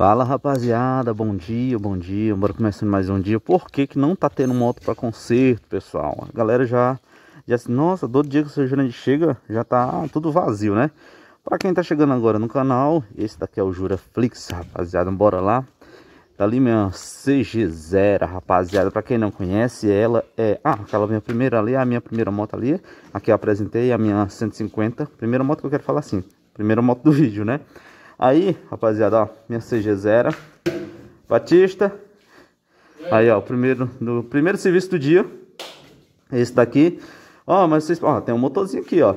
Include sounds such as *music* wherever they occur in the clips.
Fala rapaziada, bom dia, bom dia, bora começando mais um dia. Por que, que não tá tendo moto para conserto, pessoal? A galera já, já nossa, todo dia que o seu gerente chega, já tá tudo vazio, né? Para quem tá chegando agora no canal, esse daqui é o Juraflix, rapaziada, bora lá. Tá ali minha CG0, rapaziada, para quem não conhece, ela é... Ah, aquela minha primeira ali, a minha primeira moto ali, aqui eu apresentei a minha 150, primeira moto que eu quero falar assim, primeira moto do *laughs* vídeo, né? Aí, rapaziada, ó, minha CG0. Batista. Aí, ó, primeiro, do primeiro serviço do dia. Esse daqui. Ó, mas vocês, ó, tem um motorzinho aqui, ó.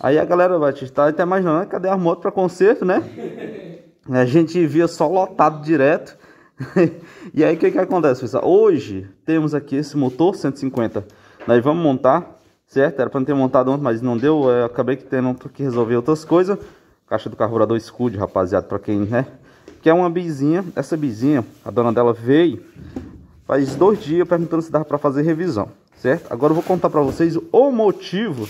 Aí a galera vai estar até imaginando, né? cadê a moto para conserto, né? A gente via só lotado direto. *laughs* e aí o que que acontece, pessoal? Hoje temos aqui esse motor 150. Nós vamos montar, certo? Era para não ter montado ontem, mas não deu. Eu acabei que tendo que resolver outras coisas. Caixa do carburador Scud, rapaziada, para quem, né? Que é uma bizinha. Essa bizinha, a dona dela veio faz dois dias perguntando se dava para fazer revisão, certo? Agora eu vou contar para vocês o motivo,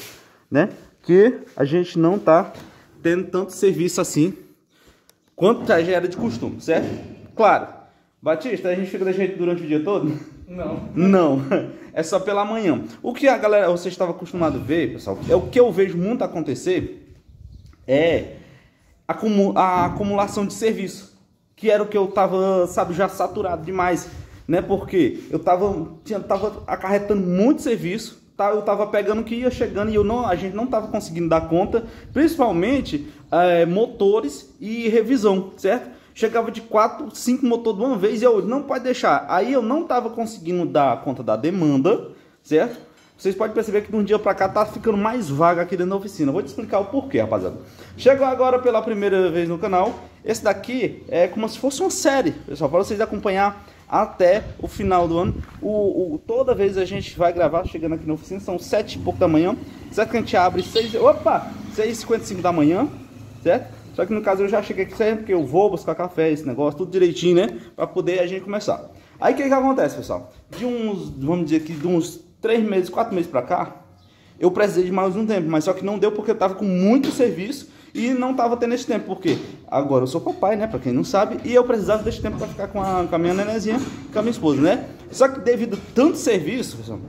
né? Que a gente não tá tendo tanto serviço assim quanto já era de costume, certo? Claro, Batista, a gente fica da gente durante o dia todo? Não. Não, *laughs* é só pela manhã. O que a galera, você estava acostumado a ver, pessoal, é o que eu vejo muito acontecer é a acumulação de serviço, que era o que eu tava, sabe, já saturado demais, né? Porque eu tava, tinha, tava acarretando muito serviço, tá? eu tava pegando que ia chegando e eu não, a gente não tava conseguindo dar conta, principalmente é, motores e revisão, certo? Chegava de 4, 5 motores de uma vez e eu não pode deixar. Aí eu não tava conseguindo dar conta da demanda, certo? Vocês podem perceber que de um dia para cá tá ficando mais vaga aqui dentro da oficina. Vou te explicar o porquê, rapaziada. Chegou agora pela primeira vez no canal. Esse daqui é como se fosse uma série, pessoal, para vocês acompanhar até o final do ano. O, o, toda vez a gente vai gravar, chegando aqui na oficina, são sete e pouco da manhã. Certo que a gente abre seis, opa, 6h55 da manhã, certo? Só que no caso eu já cheguei aqui sempre, porque eu vou buscar café, esse negócio, tudo direitinho, né? Para poder a gente começar. Aí o que que acontece, pessoal? De uns, vamos dizer que de uns três meses, quatro meses para cá, eu precisei de mais um tempo, mas só que não deu porque eu tava com muito serviço e não tava tendo esse tempo, porque agora eu sou papai, né, para quem não sabe, e eu precisava desse tempo para ficar com a, com a minha nenezinha, com a minha esposa, né? Só que devido a tanto serviço, pessoal,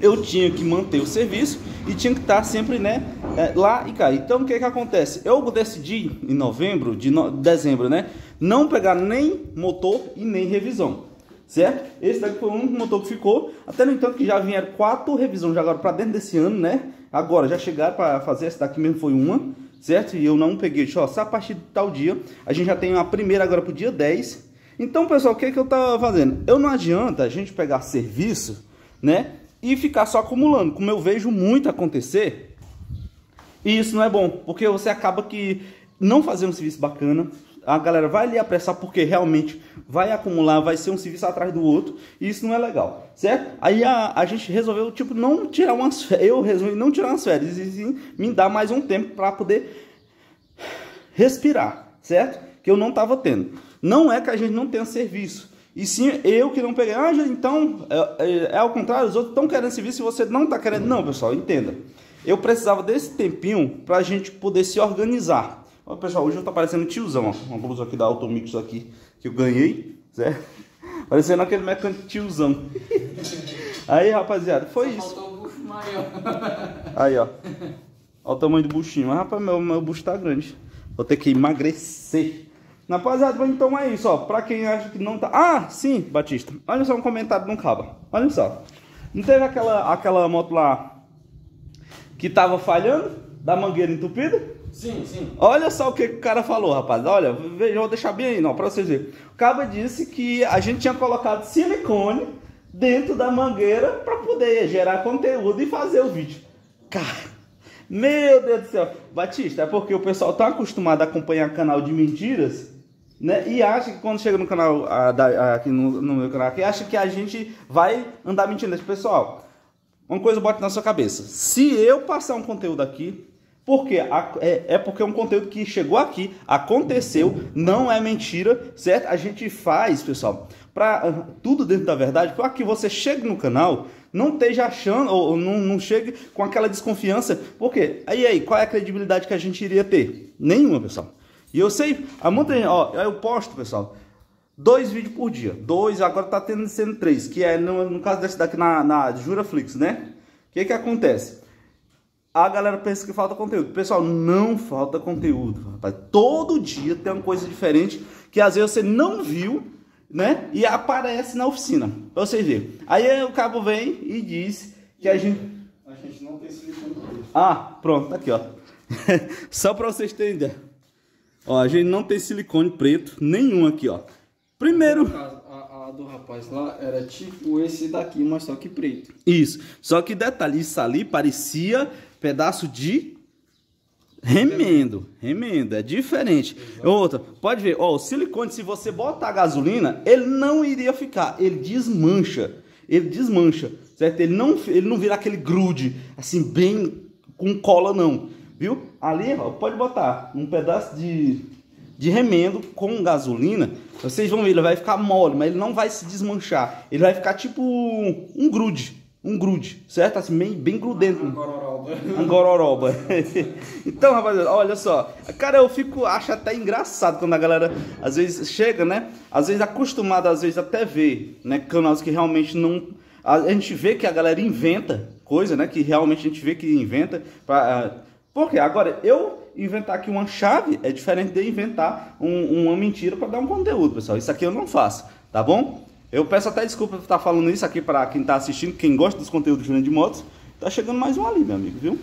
eu tinha que manter o serviço e tinha que estar sempre, né, é, lá e cá. Então, o que que acontece? Eu decidi em novembro, de no... dezembro, né, não pegar nem motor e nem revisão certo? Esse daqui foi o único motor que ficou, até no entanto que já vieram quatro revisões já agora para dentro desse ano, né? Agora já chegaram para fazer, essa daqui mesmo foi uma, certo? E eu não peguei, só, a partir de tal dia, a gente já tem a primeira agora para o dia 10. Então, pessoal, o que, é que eu tava fazendo? Eu não adianta a gente pegar serviço, né? E ficar só acumulando, como eu vejo muito acontecer. E isso não é bom, porque você acaba que não fazendo um serviço bacana, a galera vai lhe apressar porque realmente vai acumular, vai ser um serviço atrás do outro, e isso não é legal, certo? Aí a, a gente resolveu, tipo, não tirar umas férias, eu resolvi não tirar umas férias, e sim me dar mais um tempo para poder respirar, certo? Que eu não estava tendo. Não é que a gente não tenha serviço, e sim eu que não peguei. Ah, então é, é, é ao contrário, os outros estão querendo serviço e você não está querendo. Não, pessoal, entenda. Eu precisava desse tempinho para a gente poder se organizar Ó, pessoal, hoje eu tô parecendo tiozão, ó. Uma blusa aqui da Automix aqui, que eu ganhei, certo? *laughs* Parecendo aquele mecânico tiozão. *laughs* Aí, rapaziada, foi Só isso. Faltou o bucho maior. *laughs* Aí, ó. Olha o tamanho do buchinho. Mas, rapaz, meu, meu bucho tá grande. Vou ter que emagrecer. Rapaziada, então é isso, ó. Pra quem acha que não tá... Ah, sim, Batista. Olha só um comentário de um cabo. Olha só. Não teve aquela, aquela moto lá que tava falhando? Da mangueira entupida? Sim, sim. Olha só o que o cara falou, rapaz. Olha, veja, vou deixar bem aí, não, pra vocês verem. O cara disse que a gente tinha colocado silicone dentro da mangueira para poder gerar conteúdo e fazer o vídeo. Cara, meu Deus do céu. Batista, é porque o pessoal tá acostumado a acompanhar canal de mentiras, né? E acha que quando chega no canal, a, da, aqui no, no, meu canal, aqui, acha que a gente vai andar mentindo. Pessoal, uma coisa bota na sua cabeça. Se eu passar um conteúdo aqui, porque é, é porque é um conteúdo que chegou aqui, aconteceu, não é mentira, certo? A gente faz, pessoal, para uh, tudo dentro da verdade, para que você chegue no canal, não esteja achando, ou, não, não chegue com aquela desconfiança, porque aí, aí, qual é a credibilidade que a gente iria ter? Nenhuma, pessoal. E eu sei, muita gente, ó, eu posto, pessoal, dois vídeos por dia. Dois, agora tá tendo sendo três, que é no, no caso desse daqui na, na Juraflix, né? O que que acontece? A galera pensa que falta conteúdo. Pessoal, não falta conteúdo, rapaz. Todo dia tem uma coisa diferente que às vezes você não viu, né? E aparece na oficina, pra vocês verem. Aí o cabo vem e diz que a gente... A gente não tem silicone preto. Ah, pronto, tá aqui, ó. *laughs* Só pra vocês terem ideia. Ó, a gente não tem silicone preto nenhum aqui, ó. Primeiro... No caso, a, a do rapaz lá era tipo esse daqui, mas só que preto. Isso. Só que detalhe, isso ali parecia pedaço de remendo. Remendo, é diferente. Outra, pode ver, ó, o silicone, se você botar gasolina, ele não iria ficar, ele desmancha. Ele desmancha, certo? Ele não, ele não vira aquele grude, assim, bem com cola, não. Viu? Ali, ó, pode botar um pedaço de, de remendo com gasolina. Vocês vão ver, ele vai ficar mole, mas ele não vai se desmanchar. Ele vai ficar tipo um grude. Um grude, certo? Assim, bem, bem grudento. Gororoba. Um gororoba. *laughs* então, rapaziada, olha só. Cara, eu fico, acho até engraçado quando a galera às vezes chega, né? Às vezes acostumada, às vezes até ver, né? Canais que realmente não. A gente vê que a galera inventa coisa, né? Que realmente a gente vê que inventa. Pra, uh... Porque agora eu inventar aqui uma chave é diferente de inventar um, uma mentira para dar um conteúdo, pessoal. Isso aqui eu não faço, tá bom? Eu peço até desculpa por estar falando isso aqui para quem está assistindo, quem gosta dos conteúdos de de motos. Tá chegando mais um ali, meu amigo, viu?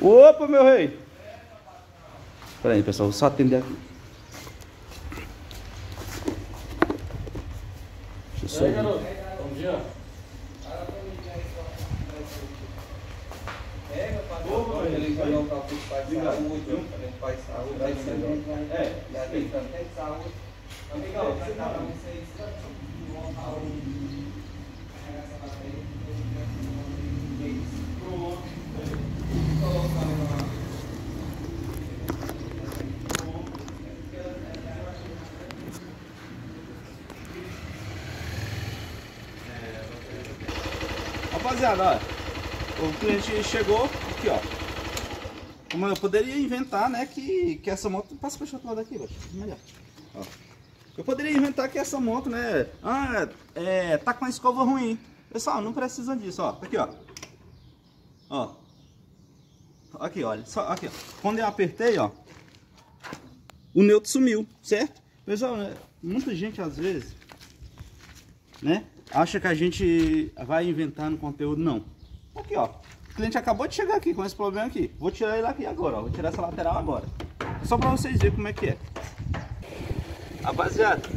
Opa, meu rei! Pera aí, pessoal, vou só atender aqui. Deixa eu só... Aí, garoto. Bom dia. Ele vai colocar o curso de saúde, ele faz saúde, É, E a gente tem saúde. Você montar o essa uma Rapaziada, ó, o cliente chegou aqui, ó. Como eu poderia inventar, né, que, que essa moto... Passa para o outro lado melhor. Ó. Eu poderia inventar que essa moto, né, ah, é, tá com a escova ruim. Pessoal, não precisa disso, ó. Aqui, ó. Ó. Aqui, olha. Só, aqui, ó. Quando eu apertei, ó. O neutro sumiu, certo? Pessoal, né, muita gente às vezes, né, acha que a gente vai inventar no conteúdo. Não. Aqui, ó. O cliente acabou de chegar aqui com esse problema aqui. Vou tirar ele aqui agora, ó. Vou tirar essa lateral agora. É só pra vocês verem como é que é. Rapaziada,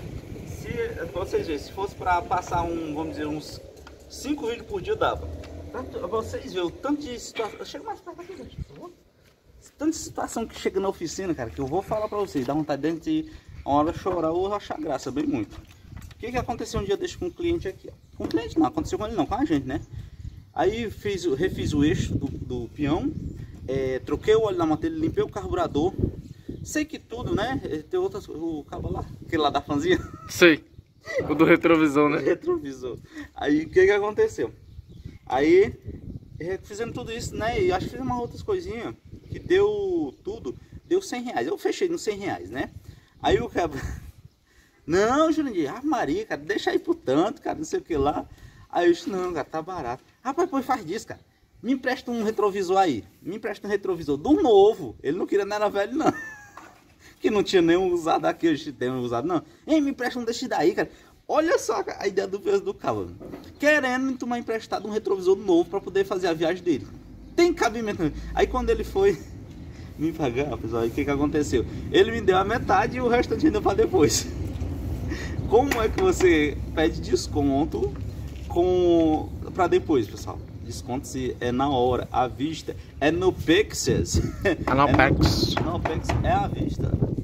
se, vocês verem, se fosse pra passar um, vamos dizer, uns 5 vídeos por dia dava. Tanto, vocês verem o tanto de situação. Chega mais perto aqui, gente, por favor. Tanto de situação que chega na oficina, cara, que eu vou falar pra vocês. Dá vontade dentro de uma hora chorar ou achar graça, bem muito. O que que aconteceu um dia deixa com um cliente aqui. Com cliente não, aconteceu com ele não, com a gente, né? Aí fiz, refiz o eixo do, do peão, é, troquei o óleo da moto, limpei o carburador. Sei que tudo, né? Tem outras, o cabo lá, aquele lá da fanzinha. *laughs* Sei. O do retrovisor, né? retrovisor. Aí o que que aconteceu? Aí eh, fizemos tudo isso, né? E acho que fizemos umas outras coisinhas que deu tudo, deu 100 reais. Eu fechei nos 100 reais, né? Aí o cara, *laughs* não, Jurandir, ah, Maria, cara, deixa aí por tanto, cara, não sei o que lá. Aí eu disse, não, cara, tá barato. Rapaz, pois faz disso, cara. Me empresta um retrovisor aí. Me empresta um retrovisor do novo. Ele não queria, não era velho, não. *laughs* que não tinha nenhum usado aqui, hoje tem um usado, não. Ei, me empresta um desse daí, cara. Olha só a ideia do peso do cabo. Querendo tomar emprestado um retrovisor novo para poder fazer a viagem dele. Tem cabimento. Aí quando ele foi *laughs* me pagar, pessoal, aí o que, que aconteceu? Ele me deu a metade e o restante ainda para depois. *laughs* Como é que você pede desconto com para depois, pessoal? Desconto se é na hora, à vista, é no Pixels. *laughs* É no Pex. No Pix é à vista.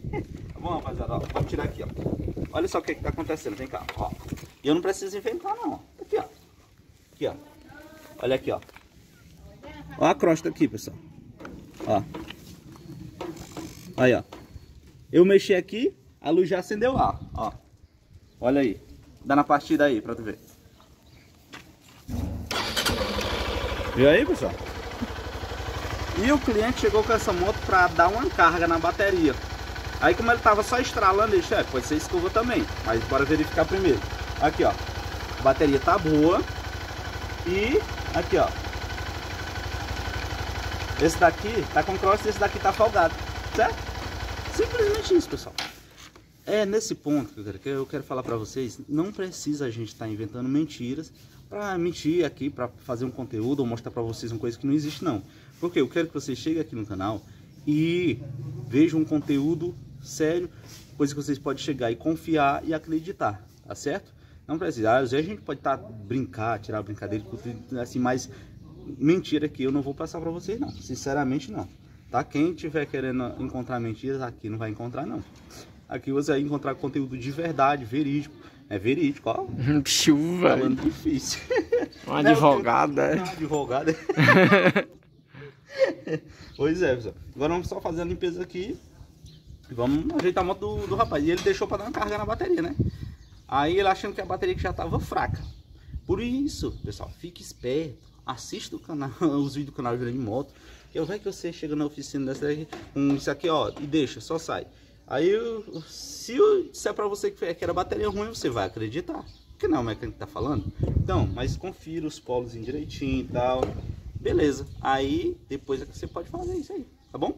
Tá bom, rapaziada, ó, vamos tirar aqui, ó. Olha só o que que tá acontecendo, vem cá, ó. E eu não preciso inventar, não. Aqui, ó. Aqui, ó. Olha aqui, ó. Ó a crosta aqui, pessoal. Ó. Aí, ó. Eu mexi aqui, a luz já acendeu lá, ó. Olha aí. Dá na partida aí pra tu ver. Viu aí, pessoal? E o cliente chegou com essa moto para dar uma carga na bateria. Aí como ele tava só estralando, ele disse, é, pode ser escova também. Mas bora verificar primeiro. Aqui, ó. A bateria tá boa. E aqui, ó. Esse daqui tá com cross e esse daqui tá folgado. Certo? Simplesmente isso, pessoal. É nesse ponto que eu quero, falar para vocês, não precisa a gente estar tá inventando mentiras para mentir aqui, para fazer um conteúdo ou mostrar para vocês uma coisa que não existe não. Porque eu quero que vocês cheguem aqui no canal e vejam um conteúdo sério, coisa que vocês podem chegar e confiar e acreditar, tá certo? Não precisa, às vezes a gente pode estar tá, brincar, tirar brincadeira, assim, mas mentira aqui eu não vou passar para vocês não, sinceramente não. Tá? Quem tiver querendo encontrar mentiras aqui não vai encontrar não. Aqui você vai encontrar conteúdo de verdade, verídico. É verídico, ó. *laughs* Chuva. Falando difícil. *laughs* Uma advogada. Uma advogada. *laughs* pois é, pessoal. Agora vamos só fazer a limpeza aqui. Vamos ajeitar a moto do, do rapaz. E ele deixou para dar uma carga na bateria, né? Aí ele achando que a bateria já estava fraca. Por isso, pessoal, fique esperto. Assista o canal, *laughs* os vídeos do canal de Moto. Que vai que você chega na oficina dessa daqui, com isso aqui, ó, e deixa, só sai. Aí, se eu disser pra você que era bateria ruim, você vai acreditar. Porque não é o mecânico tá falando. Então, mas confira os polos direitinho e tal. Beleza. Aí, depois é que você pode fazer isso aí, tá bom?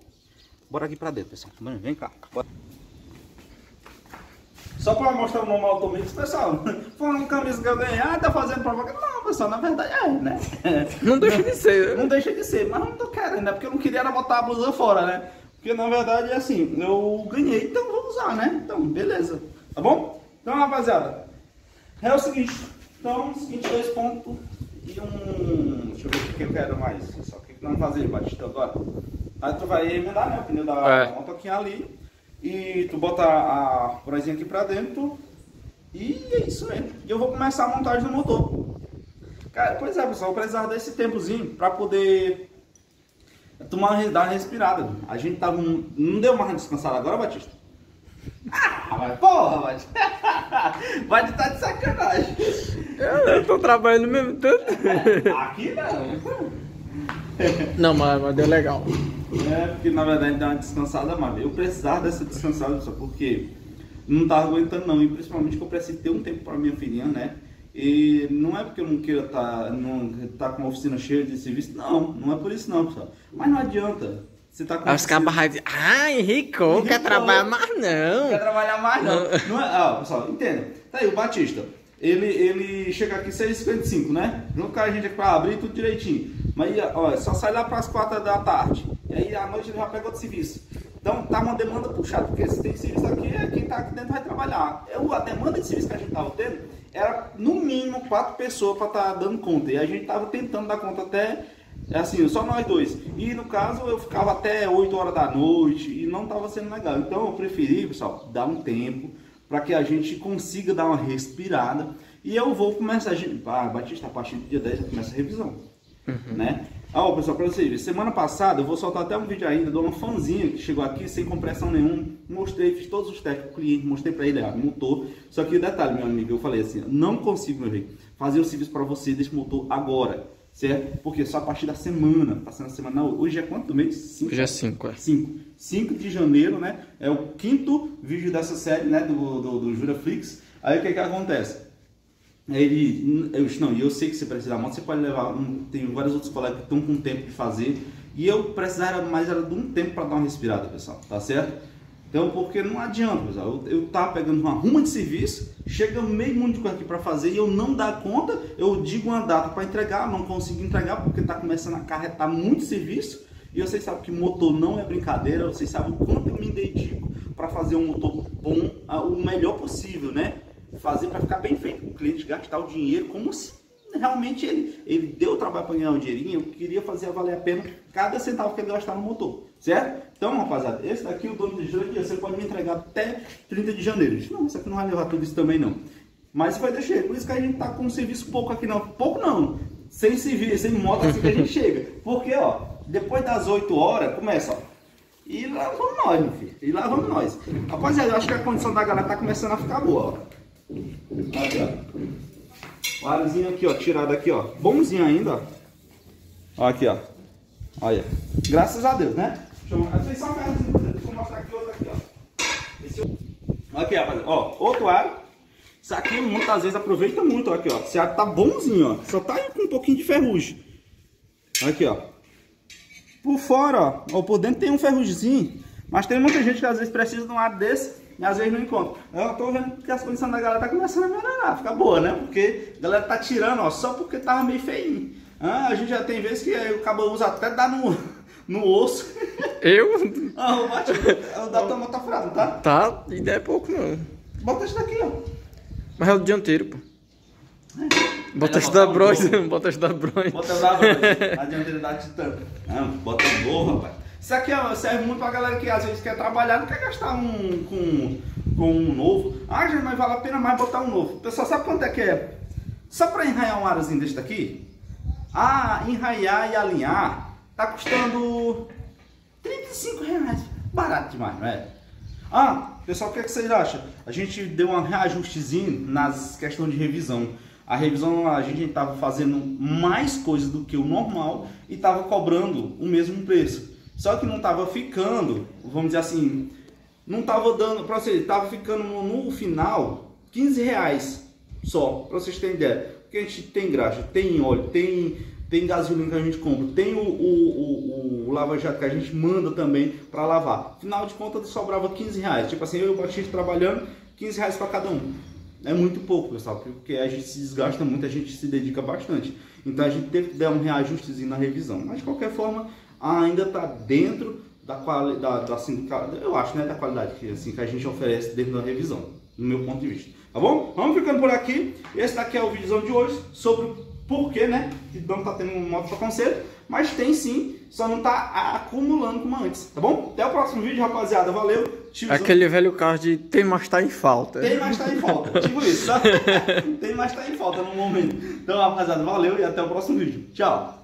Bora aqui pra dentro, pessoal. Vem cá. Bora. Só para mostrar o nome automático, pessoal, *laughs* foi uma camisa que eu ganhei, ah, tá fazendo propaganda. Não, pessoal, na verdade é, né? *laughs* Não deixa de ser. Não deixa de ser, mas não tô querendo, né? Porque eu não queria botar a blusa fora, né? Porque na verdade é assim, eu ganhei, então vou usar, né? Então, beleza. Tá bom? Então, rapaziada, é o seguinte. Então, o seguinte, dois pontos e um... Deixa eu ver o que eu quero mais. Só o que vamos fazer, Batista, agora? Aí tu vai emendar, né? O pneu da é. moto aqui ali. E tu bota a prozinha aqui pra dentro. E é isso mesmo. E eu vou começar a montagem do motor. Cara, pois é, pessoal, eu precisava desse tempozinho pra poder tomar dar uma respirada. A gente tava. Não deu mais descansada agora, Batista? Ah, mas porra, Batista. *laughs* Batista tá de sacanagem. Eu, eu tô trabalhando mesmo tanto. Aqui não. Não, mas, mas deu legal. É, porque na verdade deu uma descansada, mano. Eu precisava dessa descansada só porque não tava aguentando não. E principalmente que eu preciso ter um tempo para minha filhinha, né? E não é porque eu não queira estar tá, tá com uma oficina cheia de serviço, não, não é por isso não, pessoal. Mas não adianta. Você tá com Os cabas ah, Henrique, quer trabalhar mais não. Quer trabalhar mais não. não é, ah, pessoal, entenda. Tá aí, o Batista, ele, ele chega aqui 6h55, né? Junto com a gente aqui pra abrir tudo direitinho. Mas, olha, só sai lá para as 4 da tarde. E aí à noite ele já pega outro serviço. Então tá uma demanda puxada, porque se tem serviço aqui, é quem tá aqui dentro vai trabalhar. Eu, a demanda de serviço que a gente tava tendo era no mínimo quatro pessoas para estar tá dando conta. E a gente tava tentando dar conta até assim, só nós dois. E no caso eu ficava até 8 horas da noite e não tava sendo legal. Então eu preferi, pessoal, dar um tempo para que a gente consiga dar uma respirada. E eu vou começar, a gente, ah, Batista, a partir do dia 10 começa a revisão. Uhum. Né? Ah, ó, pessoal, para vocês verem, semana passada eu vou soltar até um vídeo ainda de uma fãzinha que chegou aqui sem compressão nenhuma. Mostrei, fiz todos os testes pro cliente, mostrei para ele, ó, motor. Só que o detalhe, meu amigo, eu falei assim, não consigo, meu rei, fazer o serviço para você desse motor agora, certo? Porque só a partir da semana, passando a semana, não, hoje é quanto do mês? Cinco, hoje é 5, é. 5. 5 de janeiro, né? É o quinto vídeo dessa série, né, do, do, do Juraflix. Aí o que que acontece? Ele, eu não, eu sei que você precisa da moto, você pode levar, tem vários outros colegas que estão com tempo de fazer, e eu precisava mais era de um tempo para dar uma respirada, pessoal, tá certo? Então, porque não adianta, pessoal, eu, eu tava pegando uma ruma de serviço, chega meio mundo de coisa aqui para fazer e eu não dar conta, eu digo uma data para entregar, não consigo entregar porque tá começando a carretar muito serviço, e vocês sabem que motor não é brincadeira, vocês sabem o quanto eu me dedico para fazer um motor bom, o melhor possível, né? Fazer para ficar bem feito, o cliente gastar o dinheiro como se realmente ele, ele deu o trabalho para ganhar um dinheirinho, eu queria fazer valer a pena cada centavo que ele gastar no motor, certo? Então, rapaziada, esse daqui, o dono de janeiro, você pode me entregar até 30 de janeiro. Disse, não, isso aqui não vai levar tudo isso também não. Mas vai deixar, por isso que a gente tá com um serviço pouco aqui não, pouco não, sem serviço, sem moto assim que a gente *laughs* chega. Porque, ó, depois das 8 horas, começa, ó, e lá vamos nós, meu filho, e lá vamos nós. Rapaziada, eu acho que a condição da galera tá começando a ficar boa, ó. Aqui, ó. O arzinho aqui, ó, tirado aqui, ó. Bonzinho ainda, ó. Aqui, ó. Olha. Graças a Deus, né? Deixa eu só uma ferrozinha. Deixa eu mostrar aqui outra aqui, ó. Esse outro. Aqui, rapaziada. Ó, outro aro. Isso aqui muitas vezes aproveita muito, ó, aqui, ó. Esse aro tá bonzinho, ó. Só tá aí com um pouquinho de ferrugem. Aqui, ó. Por fora, ó, ou por dentro tem um ferrugemzinho. Mas tem muita gente que às vezes precisa de um aro desse e às vezes não encontra. Eu tô vendo que as condições da galera tá começando a melhorar, fica boa, né? Porque a galera tá tirando, ó, só porque tava meio feinho. Ah, a gente já tem vezes que o cabo usa até dar no, *laughs* no osso. Eu? *laughs* Ah, o bate, o da tua tá furado, tá? Tá, e é pouco não. Bota esse daqui, ó. Mas é o dianteiro, pô. Bota Ainda esse da novo. *laughs* bota esse da Bros. Bota lá, a dianteira da Titan. Ah, bota um novo, rapaz. Isso aqui ó, serve muito pra galera que às vezes quer trabalhar, não quer gastar um com, com um novo. Ah, já mas vale a pena mais botar um novo. Pessoal, sabe quanto é que é? Só pra enraiar um arozinho desse daqui? Ah, enraiar e alinhar tá custando 35 reais. Barato demais, não é? Ah, pessoal, o que, é que vocês acham? A gente deu um reajustezinho nas questões de revisão. A revisão a gente estava fazendo mais coisas do que o normal e estava cobrando o mesmo preço. Só que não estava ficando, vamos dizer assim, não estava dando, para vocês, estava ficando no, no final 15 reais só, para vocês terem ideia. Porque a gente tem graxa, tem óleo, tem, tem gasolina que a gente compra, tem o, o, o, o lava-jato que a gente manda também para lavar. Final de contas sobrava 15 reais. Tipo assim, eu e o Batista trabalhando, 15 reais para cada um. É muito pouco, pessoal, porque a gente se desgasta muito, a gente se dedica bastante. Então a gente teve que dar um reajustezinho na revisão. Mas de qualquer forma, ainda está dentro da qualidade, da, assim, eu acho, né, da qualidade que, assim, que a gente oferece dentro da revisão, no meu ponto de vista. Tá bom? Vamos ficando por aqui. Esse daqui é o vídeo de hoje sobre o porquê, né, que não está tendo um moto para conselho, mas tem sim, só não está acumulando como antes, tá bom? Até o próximo vídeo, rapaziada. Valeu. Tiozão. Aquele velho carro de tem, mas tá em falta. Tem, mas tá em falta. *laughs* Tipo isso, tá? *laughs* Tem, mas tá em falta no momento. Então, rapaziada, valeu e até o próximo vídeo. Tchau.